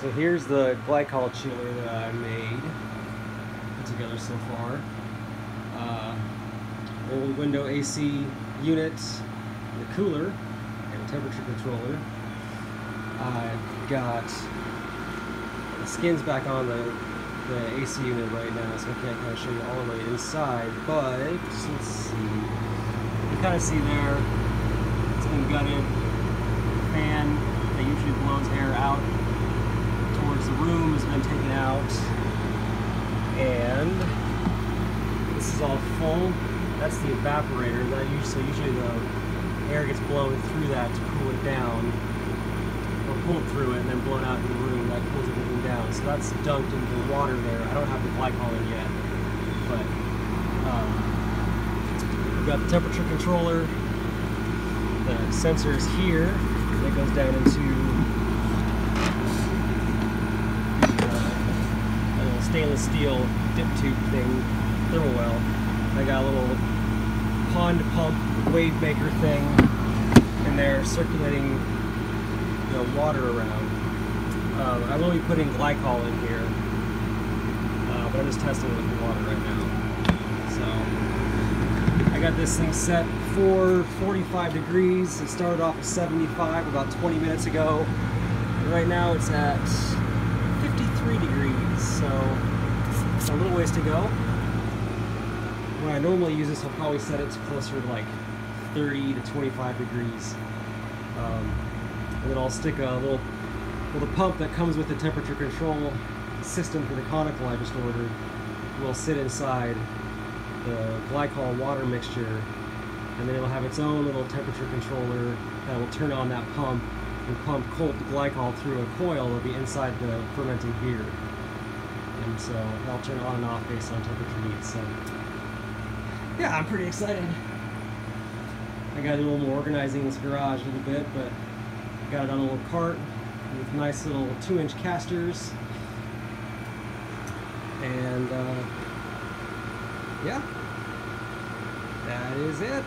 So here's the glycol chiller that I made, put together so far. Uh, old window AC unit, the cooler, and temperature controller. I've got the skins back on the, the AC unit right now, so I can't kind of show you all the way inside, but let's see. You kind of see there, it's been gutted. Fan that usually blows air out towards the room has been taken out. And this is all full. That's the evaporator. That usually, usually the air gets blown through that to cool it down, or pulled through it and then blown out in the room. That cools everything down. So that's dunked into the water there. I don't have the glycol in yet, but um, we've got the temperature controller. The sensor is here. That goes down into uh, stainless steel dip tube thing, well. I got a little pond pump wave maker thing in there circulating know, water around. Um, I will be putting glycol in here, uh, but I'm just testing it with the water right now. So I got this thing set for 45 degrees. It started off at 75 about 20 minutes ago. Right now it's at 53 degrees, so a little ways to go. When I normally use this, I'll probably set it to closer to like 30 to 25 degrees. Um, and then I'll stick a little, well, the pump that comes with the temperature control system for the conical I just ordered will sit inside the glycol water mixture and then it'll have its own little temperature controller that will turn on that pump and pump cold glycol through a coil that'll be inside the fermenting beer. And so that'll turn on and off based on temperature needs. So yeah, I'm pretty excited. I got to do a little more organizing in this garage a little bit, but got it on a little cart with nice little two inch casters. And uh, yeah, that is it.